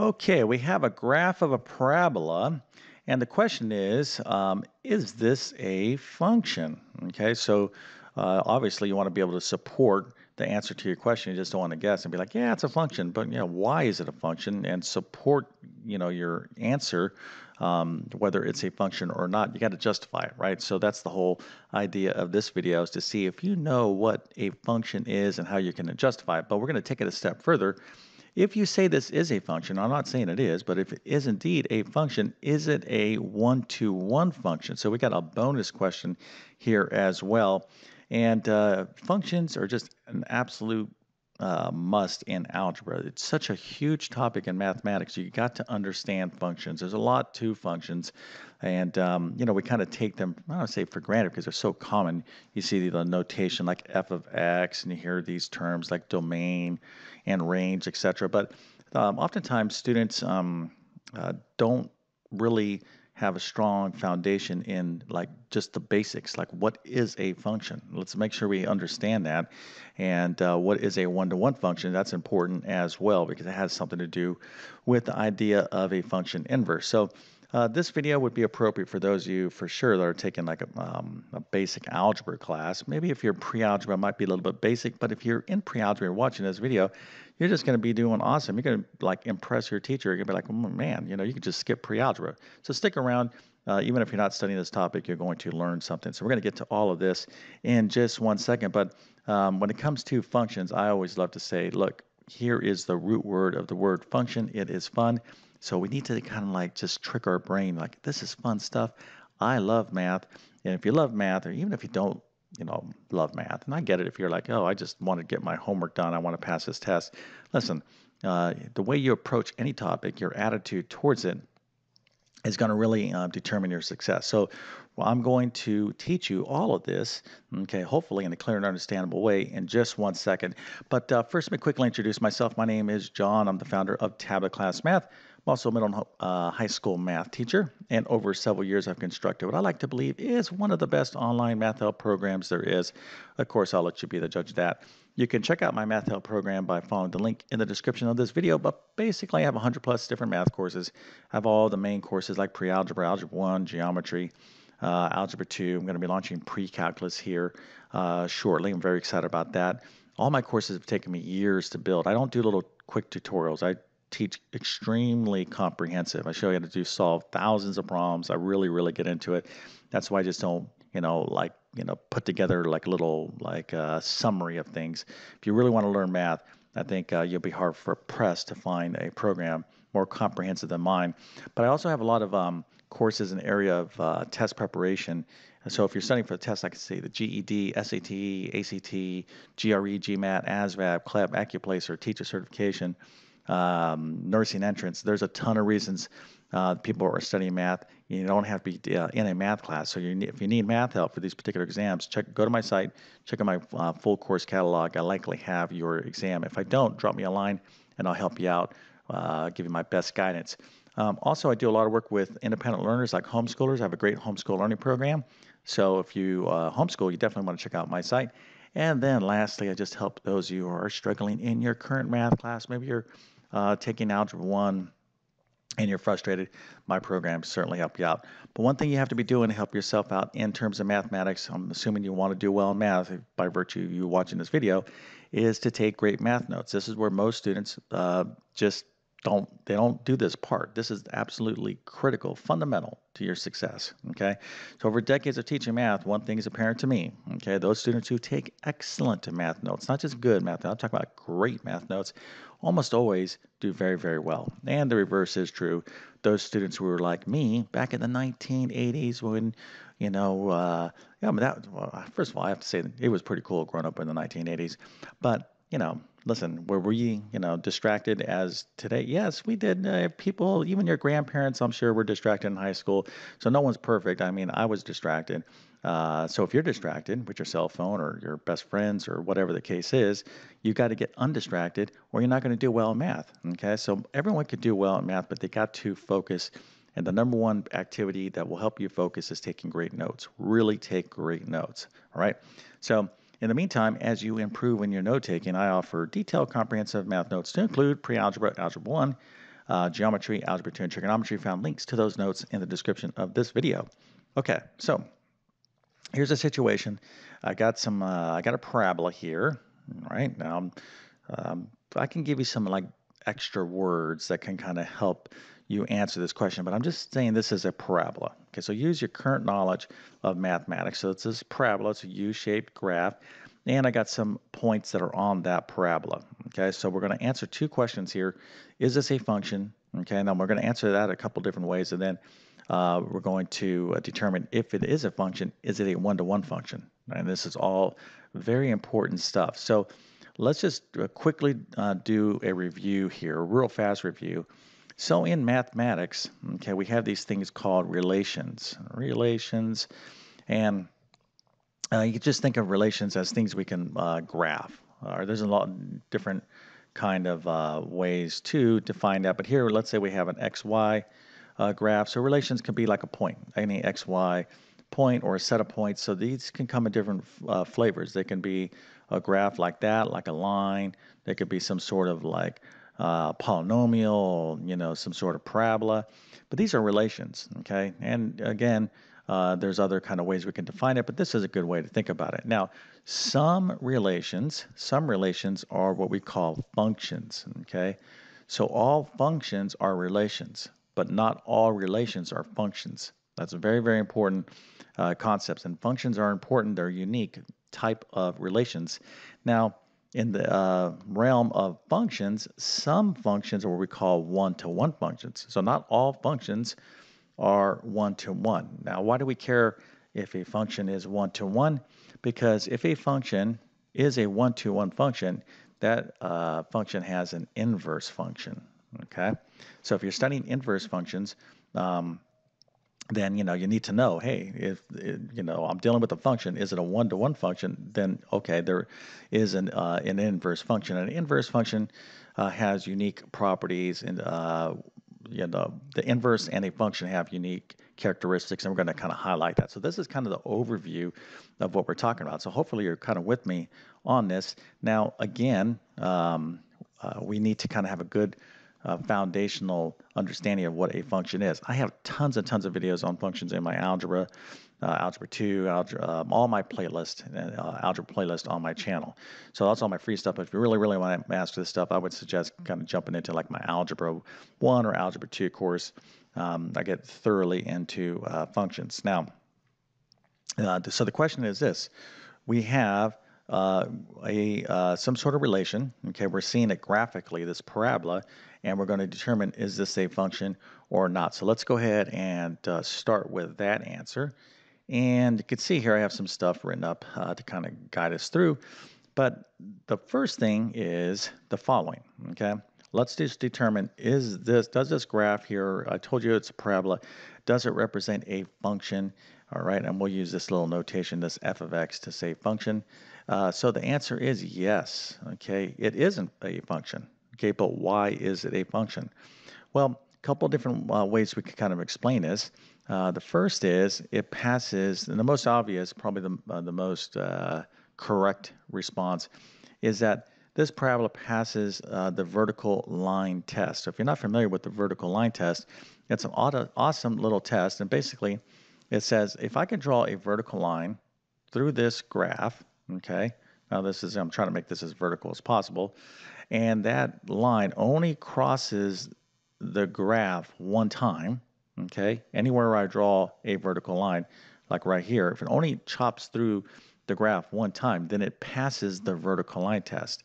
Okay, we have a graph of a parabola, and the question is, um, is this a function? Okay, so uh, obviously you want to be able to support the answer to your question. You just don't want to guess and be like, yeah, it's a function, but you know, why is it a function? And support, you know, your answer, um, whether it's a function or not. You got to justify it, right? So that's the whole idea of this video is to see if you know what a function is and how you can justify it. But we're going to take it a step further if you say this is a function, I'm not saying it is, but if it is indeed a function, is it a one-to-one function? So we got a bonus question here as well. And uh, functions are just an absolute uh, must in algebra. It's such a huge topic in mathematics. You got to understand functions. There's a lot to functions, and um, you know we kind of take them. I don't say for granted because they're so common. You see the notation like f of x, and you hear these terms like domain and range, etc. But um, oftentimes students um, uh, don't really have a strong foundation in like just the basics like what is a function? Let's make sure we understand that. And uh, what is a one-to-one function? That's important as well because it has something to do with the idea of a function inverse. So uh, this video would be appropriate for those of you for sure that are taking like a, um, a basic algebra class. Maybe if you're pre-algebra, it might be a little bit basic, but if you're in pre-algebra and watching this video, you're just going to be doing awesome. You're going to like impress your teacher. You're going to be like, oh, man, you know, you can just skip pre-algebra. So stick around. Uh, even if you're not studying this topic, you're going to learn something. So we're going to get to all of this in just one second. But um, when it comes to functions, I always love to say, look, here is the root word of the word function. It is fun. So we need to kind of like just trick our brain like, this is fun stuff. I love math. And if you love math, or even if you don't, you know, love math, and I get it if you're like, oh, I just want to get my homework done, I want to pass this test. Listen, uh, the way you approach any topic, your attitude towards it, is going to really uh, determine your success. So well, I'm going to teach you all of this, okay, hopefully in a clear and understandable way in just one second. But uh, first, let me quickly introduce myself. My name is John. I'm the founder of TabletClass Math. I'm also a middle uh, high school math teacher, and over several years I've constructed what I like to believe is one of the best online math help programs there is. Of course, I'll let you be the judge of that. You can check out my math help program by following the link in the description of this video, but basically I have 100 plus different math courses. I have all the main courses like pre-algebra, algebra 1, geometry, uh, algebra 2. I'm going to be launching pre-calculus here uh, shortly. I'm very excited about that. All my courses have taken me years to build. I don't do little quick tutorials. I teach extremely comprehensive. I show you how to do solve thousands of problems. I really, really get into it. That's why I just don't, you know, like, you know, put together like a little like uh, summary of things. If you really want to learn math, I think uh, you'll be hard for pressed to find a program more comprehensive than mine. But I also have a lot of um, courses in the area of uh, test preparation. so if you're studying for the test, I can say the GED, SAT, ACT, GRE, GMAT, ASVAB, CLEP, Accuplacer, teacher certification, um, nursing entrance. There's a ton of reasons uh, people are studying math. You don't have to be uh, in a math class. So you if you need math help for these particular exams, check go to my site, check out my uh, full course catalog. I likely have your exam. If I don't, drop me a line and I'll help you out, uh, give you my best guidance. Um, also, I do a lot of work with independent learners like homeschoolers. I have a great homeschool learning program. So if you uh, homeschool, you definitely want to check out my site. And then lastly, I just help those of you who are struggling in your current math class. Maybe you're uh, taking Algebra 1 and you're frustrated, my programs certainly help you out. But one thing you have to be doing to help yourself out in terms of mathematics, I'm assuming you want to do well in math by virtue of you watching this video, is to take great math notes. This is where most students uh, just don't they don't do this part. This is absolutely critical fundamental to your success okay? So over decades of teaching math one thing is apparent to me okay? Those students who take excellent math notes not just good math i'm talking about great math notes almost always do very very well. And the reverse is true. Those students who were like me back in the 1980s when you know uh, yeah I mean that well, first of all i have to say it was pretty cool growing up in the 1980s but you know, listen, were we, you know, distracted as today? Yes, we did. Uh, people, even your grandparents, I'm sure, were distracted in high school. So no one's perfect. I mean, I was distracted. Uh, so if you're distracted with your cell phone or your best friends or whatever the case is, you got to get undistracted or you're not going to do well in math. Okay, so everyone could do well in math, but they got to focus. And the number one activity that will help you focus is taking great notes. Really take great notes. All right. So in the meantime, as you improve in your note taking, I offer detailed, comprehensive math notes to include pre algebra, algebra 1, uh, geometry, algebra 2, and trigonometry. Found links to those notes in the description of this video. Okay, so here's a situation. I got some, uh, I got a parabola here, right? Now, um, I can give you some like extra words that can kind of help you answer this question, but I'm just saying this is a parabola. Okay, so use your current knowledge of mathematics. So it's this parabola, it's a U-shaped graph, and I got some points that are on that parabola. Okay, so we're going to answer two questions here. Is this a function? Okay, and then we're going to answer that a couple different ways, and then uh, we're going to uh, determine if it is a function, is it a one-to-one -one function? And this is all very important stuff. So let's just uh, quickly uh, do a review here, a real fast review. So in mathematics, okay, we have these things called relations. Relations, and uh, you just think of relations as things we can uh, graph. Uh, there's a lot of different kind of uh, ways to define that, but here, let's say we have an xy uh, graph. So relations can be like a point, any xy point or a set of points. So these can come in different uh, flavors. They can be a graph like that, like a line. They could be some sort of like uh, polynomial, you know, some sort of parabola. But these are relations, okay? And again, uh, there's other kind of ways we can define it, but this is a good way to think about it. Now, some relations, some relations are what we call functions, okay? So all functions are relations, but not all relations are functions. That's a very, very important uh, concepts. And functions are important. They're unique type of relations. Now, in the uh, realm of functions, some functions are what we call one-to-one functions. So not all functions are one-to-one. Now, why do we care if a function is one-to-one? Because if a function is a one-to-one function, that uh, function has an inverse function. Okay, so if you're studying inverse functions, um, then you know you need to know hey if you know i'm dealing with a function is it a one-to-one function? Then okay there is an, uh, an inverse function. An inverse function uh, has unique properties and uh, you know the inverse and a function have unique characteristics and we're going to kind of highlight that. So this is kind of the overview of what we're talking about. So hopefully you're kind of with me on this. Now again um, uh, we need to kind of have a good uh, foundational understanding of what a function is. I have tons and tons of videos on functions in my algebra, uh, algebra 2, algebra, um, all my playlist, uh, algebra playlist on my channel. So that's all my free stuff. But If you really, really want to master this stuff, I would suggest kind of jumping into like my algebra 1 or algebra 2 course. Um, I get thoroughly into uh, functions. Now, uh, so the question is this. We have uh, a uh, some sort of relation. Okay, we're seeing it graphically, this parabola, and we're going to determine is this a function or not. So let's go ahead and uh, start with that answer. And you can see here I have some stuff written up uh, to kind of guide us through. But the first thing is the following, okay? Let's just determine is this, does this graph here, I told you it's a parabola, does it represent a function? All right, and we'll use this little notation, this f of x, to say function. Uh, so the answer is yes, okay? It isn't a function, Okay, but why is it a function? Well, a couple different uh, ways we could kind of explain this. Uh, the first is it passes, and the most obvious, probably the, uh, the most uh, correct response, is that this parabola passes uh, the vertical line test. So if you're not familiar with the vertical line test, it's an awesome little test. And basically, it says if I can draw a vertical line through this graph, okay, now this is, I'm trying to make this as vertical as possible, and that line only crosses the graph one time, okay? Anywhere I draw a vertical line, like right here, if it only chops through the graph one time, then it passes the vertical line test.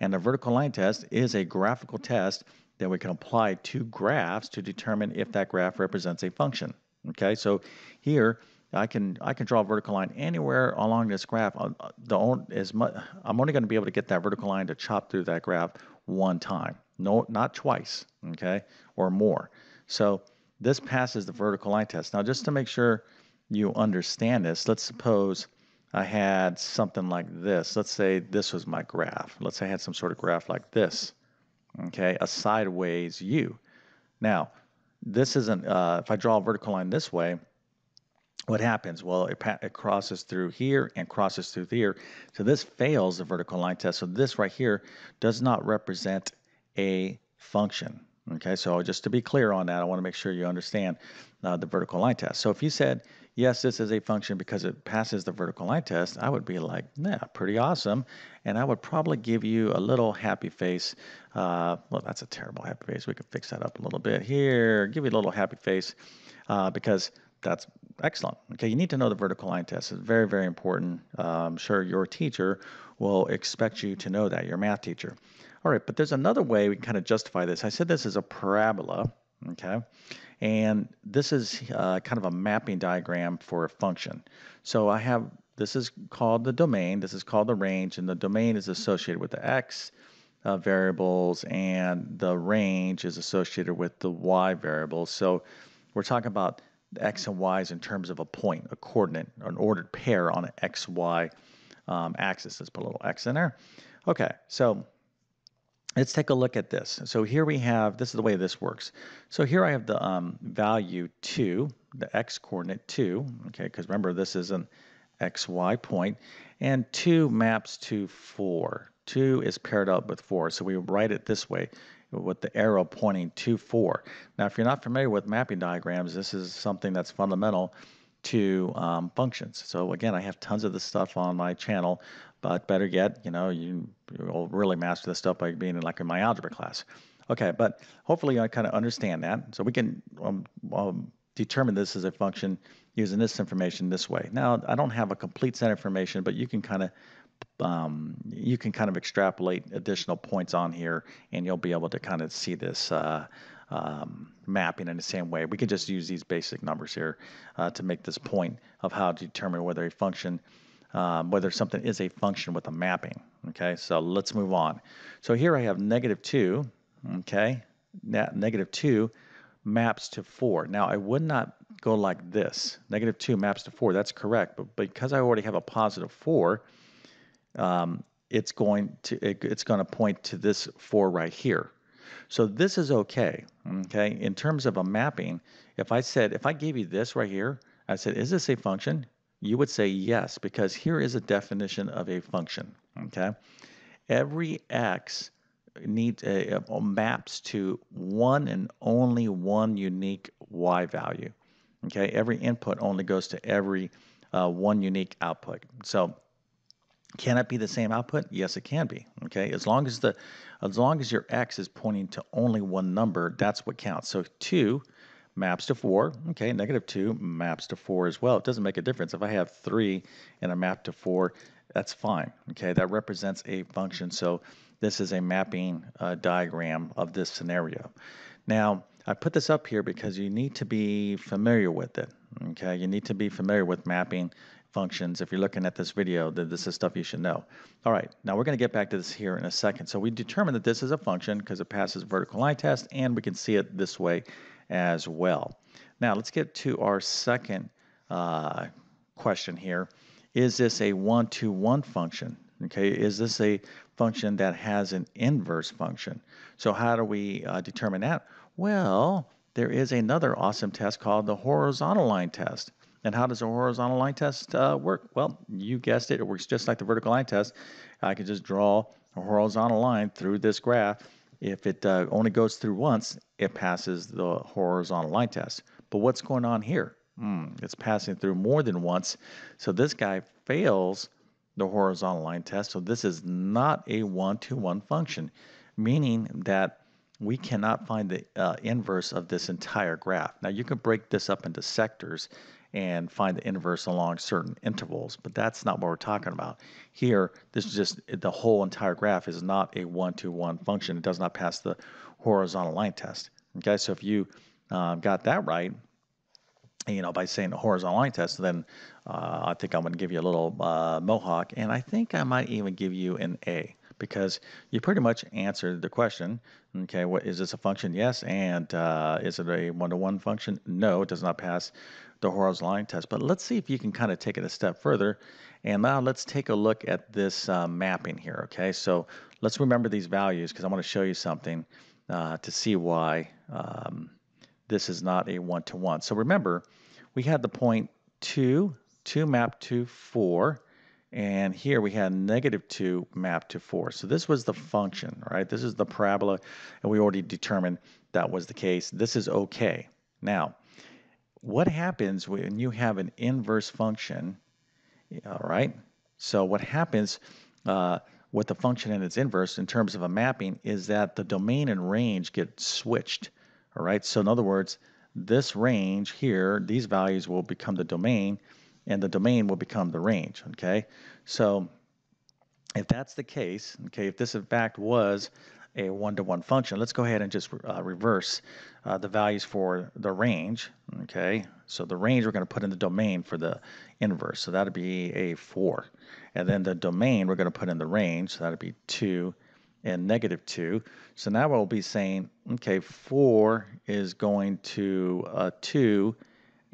And the vertical line test is a graphical test that we can apply to graphs to determine if that graph represents a function. Okay, so here I can I can draw a vertical line anywhere along this graph. Uh, uh, the as much, I'm only going to be able to get that vertical line to chop through that graph one time, no, not twice, okay, or more. So this passes the vertical line test. Now, just to make sure you understand this, let's suppose I had something like this. Let's say this was my graph. Let's say I had some sort of graph like this, okay, a sideways U. Now, this isn't, uh, if I draw a vertical line this way, what happens? Well, it, it, crosses through here and crosses through here. So this fails the vertical line test. So this right here does not represent a function. Okay, so just to be clear on that, I want to make sure you understand uh, the vertical line test. So if you said, yes, this is a function because it passes the vertical line test, I would be like, yeah, pretty awesome. And I would probably give you a little happy face. Uh, well, that's a terrible happy face. We could fix that up a little bit here. Give you a little happy face uh, because that's excellent. Okay, you need to know the vertical line test. It's very, very important. Uh, I'm sure your teacher will expect you to know that, your math teacher. All right, but there's another way we can kind of justify this. I said this is a parabola, okay? And this is uh, kind of a mapping diagram for a function. So I have, this is called the domain, this is called the range, and the domain is associated with the x uh, variables, and the range is associated with the y variables. So we're talking about the x and y's in terms of a point, a coordinate, an ordered pair on an xy um, axis. Let's put a little x in there. Okay, so Let's take a look at this. So here we have, this is the way this works. So here I have the um, value 2, the x coordinate 2, okay, because remember this is an xy point, and 2 maps to 4. 2 is paired up with 4, so we write it this way with the arrow pointing to 4. Now if you're not familiar with mapping diagrams, this is something that's fundamental to um, functions. So again, I have tons of this stuff on my channel, but better yet, you know, you will really master this stuff by being in, like in my algebra class. Okay, but hopefully I kind of understand that. So we can um, um, determine this as a function using this information this way. Now, I don't have a complete set of information, but you can kind of um, you can kind of extrapolate additional points on here, and you'll be able to kind of see this uh, um, mapping in the same way. We can just use these basic numbers here uh, to make this point of how to determine whether a function, um, whether something is a function with a mapping. Okay, so let's move on. So here I have negative 2, okay, negative 2 maps to 4. Now I would not go like this. Negative 2 maps to 4, that's correct, but because I already have a positive 4, um, it's going to it, it's going to point to this 4 right here. So this is okay, okay? In terms of a mapping, if I said, if I gave you this right here, I said, is this a function? You would say yes, because here is a definition of a function, okay? Every x needs a, maps to one and only one unique y value, okay? Every input only goes to every uh, one unique output. So can it be the same output? Yes, it can be. Okay, as long as the as long as your x is pointing to only one number, that's what counts. So two maps to four. Okay, negative two maps to four as well. It doesn't make a difference if I have three and a map to four. That's fine. Okay, that represents a function. So this is a mapping uh, diagram of this scenario. Now I put this up here because you need to be familiar with it. Okay, you need to be familiar with mapping functions. If you're looking at this video, this is stuff you should know. All right, now we're going to get back to this here in a second. So we determined that this is a function because it passes vertical line test, and we can see it this way as well. Now let's get to our second uh, question here. Is this a one-to-one -one function? Okay, is this a function that has an inverse function? So how do we uh, determine that? Well, there is another awesome test called the horizontal line test. And how does a horizontal line test uh, work? Well, you guessed it. It works just like the vertical line test. I can just draw a horizontal line through this graph. If it uh, only goes through once, it passes the horizontal line test. But what's going on here? Hmm, it's passing through more than once. So this guy fails the horizontal line test. So this is not a one-to-one -one function, meaning that we cannot find the uh, inverse of this entire graph. Now you can break this up into sectors and find the inverse along certain intervals, but that's not what we're talking about. Here, this is just the whole entire graph is not a one-to-one function. It does not pass the horizontal line test. Okay, so if you uh, got that right, you know, by saying the horizontal line test, then uh, I think I'm going to give you a little uh, mohawk, and I think I might even give you an A because you pretty much answered the question. Okay, what is this a function? Yes, and uh, is it a one-to-one function? No, it does not pass the horizontal line test. But let's see if you can kind of take it a step further. And now let's take a look at this uh, mapping here, okay? So let's remember these values because I want to show you something uh, to see why um, this is not a one-to-one. -one. So remember, we had the point 2, 2 map to 4, and here we had negative 2 mapped to 4. So this was the function, right? This is the parabola, and we already determined that was the case. This is okay. Now, what happens when you have an inverse function, all right? So what happens uh, with the function and its inverse in terms of a mapping is that the domain and range get switched, all right? So in other words, this range here, these values will become the domain, and the domain will become the range, okay? So if that's the case, okay, if this in fact was a one-to-one -one function, let's go ahead and just uh, reverse uh, the values for the range, okay? So the range we're going to put in the domain for the inverse, so that'd be a 4. And then the domain we're going to put in the range, so that'd be 2 and negative 2. So now we'll be saying, okay, 4 is going to uh, 2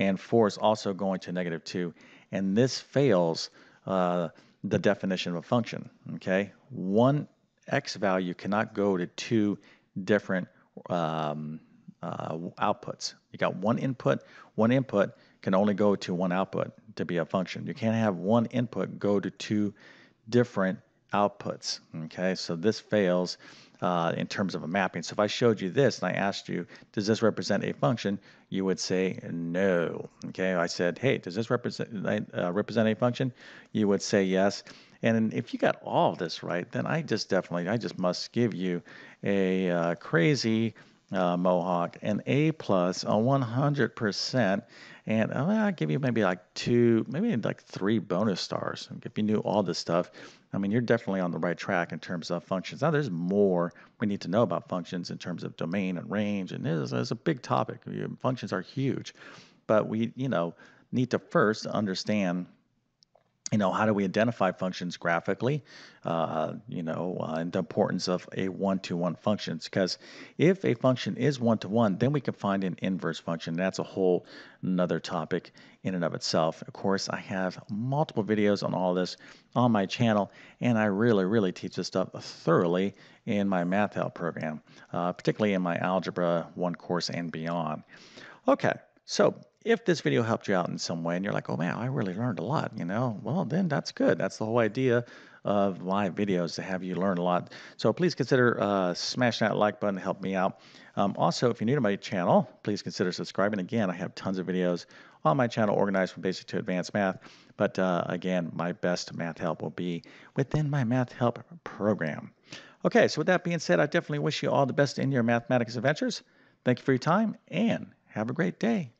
and 4 is also going to negative 2. And this fails uh, the definition of a function, okay? One x value cannot go to two different um, uh, outputs. You got one input, one input can only go to one output to be a function. You can't have one input go to two different outputs, okay? So this fails uh, in terms of a mapping. So if I showed you this and I asked you, does this represent a function? You would say no. Okay, I said, hey, does this represent uh, represent a function? You would say yes. And if you got all of this right, then I just definitely, I just must give you a uh, crazy uh, Mohawk, an A plus, a 100%, and uh, I'll give you maybe like two, maybe like three bonus stars if you knew all this stuff. I mean, you're definitely on the right track in terms of functions. Now, there's more we need to know about functions in terms of domain and range, and it's, it's a big topic. Functions are huge, but we, you know, need to first understand you know, how do we identify functions graphically? Uh, you know, uh, and the importance of a one-to-one functions. Because if a function is one-to-one, then we can find an inverse function. That's a whole another topic in and of itself. Of course, I have multiple videos on all this on my channel, and I really, really teach this stuff thoroughly in my Math Help program, uh, particularly in my Algebra 1 course and beyond. Okay, so if this video helped you out in some way and you're like, oh man, I really learned a lot, you know, well, then that's good. That's the whole idea of my videos to have you learn a lot. So please consider uh, smashing that like button to help me out. Um, also, if you're new to my channel, please consider subscribing. Again, I have tons of videos on my channel organized from basic to advanced math. But uh, again, my best math help will be within my math help program. Okay, so with that being said, I definitely wish you all the best in your mathematics adventures. Thank you for your time and have a great day.